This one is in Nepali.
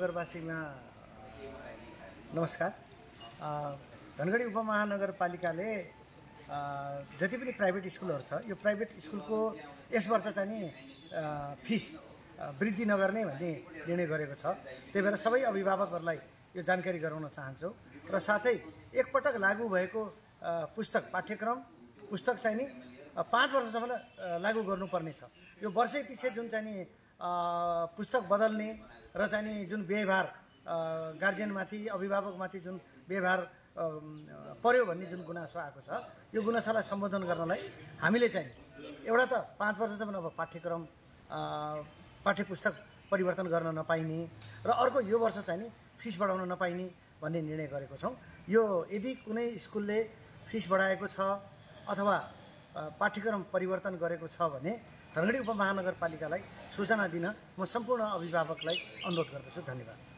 नगरवासीमा नमस्कार। धनगढी उपमहानगरपालिकाले जति पनि प्राइभेट स्कुलहरू छ यो प्राइभेट स्कुलको यस वर्ष चाहिँ नि फिस वृद्धि नगर्ने भन्ने निर्णय गरेको छ। त्यही भएर सबै अभिभावकहरूलाई यो जानकारी गराउन चाहन्छु र साथै एकपटक लागू भएको पुस्तक पाठ्यक्रम पुस्तक चाहिँ नि पाँच वर्षसम्म लागू गर्नुपर्ने छ यो वर्षै पछि जुन चाहिँ नि पुस्तक बदल्ने र चाहिँ नि जुन व्यवहार गार्जियनमाथि अभिभावकमाथि जुन व्यवहार पर्यो भन्ने जुन गुनासो आएको छ यो गुनासोलाई सम्बोधन गर्नलाई हामीले चाहिँ एउटा त पाँच वर्षसम्म अब पाठ्यक्रम पाठ्य पुस्तक परिवर्तन गर्न नपाइने र अर्को यो वर्ष चाहिँ नि फिस बढाउन नपाइने भन्ने निर्णय गरेको छौँ। यो यदि कुनै स्कुलले फिस बढाएको छ अथवा पाठ्यक्रम परिवर्तन गरेको छ भने धनगढी उपमहानगरपालिकालाई सूचना दिन म सम्पूर्ण अभिभावकलाई अनुरोध गर्दछु। धन्यवाद।